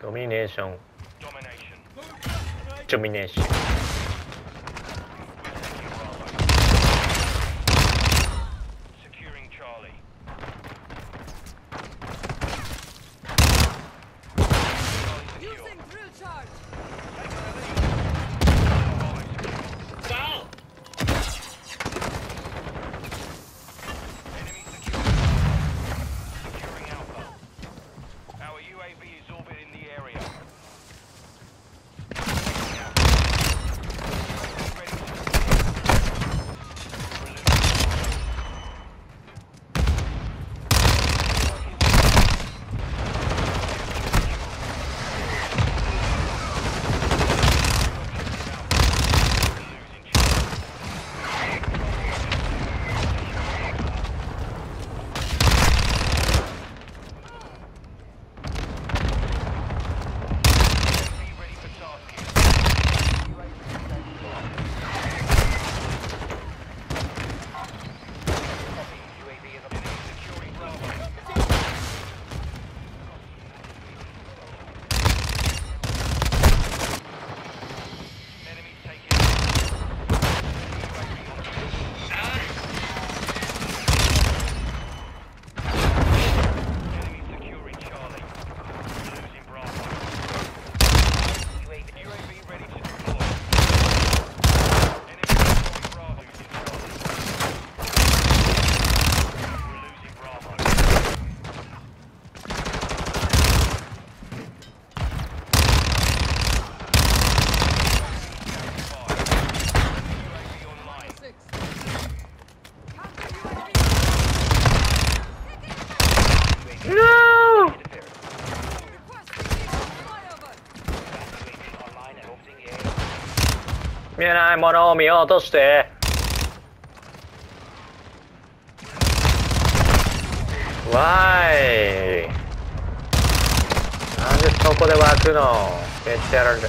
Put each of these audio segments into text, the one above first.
Domination. Domination. Domination. 見えないものを見ようとして。わーい。なんでそこで湧くの？めっちゃやられる。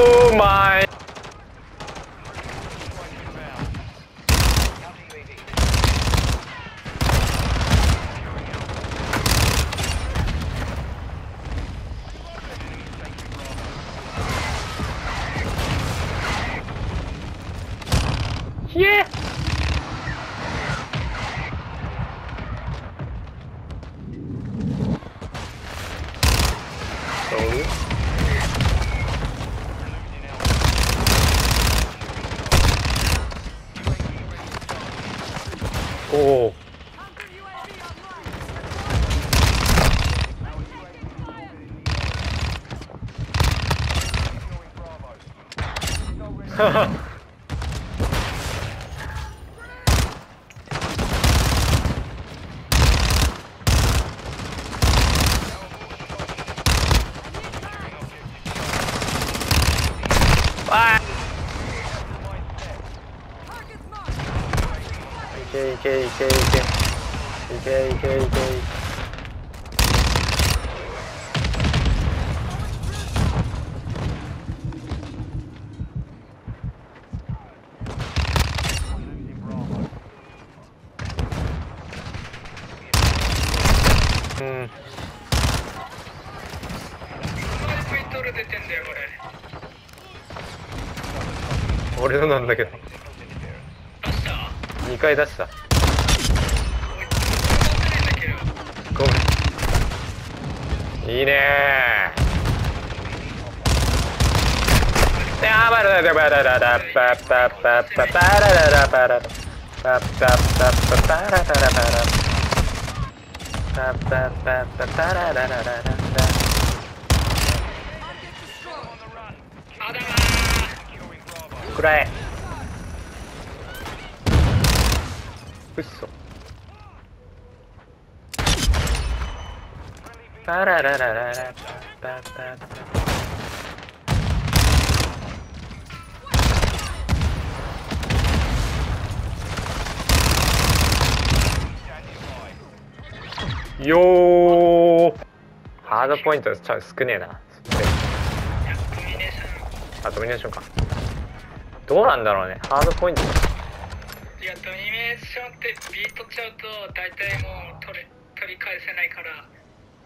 Soldier. Oh. Haha. けいけいけいけいけいけいけうん俺のなんだけど2回出した。いいねくらえよーハードポイントちょっと少ねえな。あドミネーションか。どうなんだろうね。ハードポイントいやドミネーションってビートちゃうと大体もう取れ取り返せないから。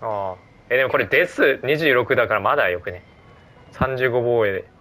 ああ。えでもこれデス26だからまだよくね。35防衛で。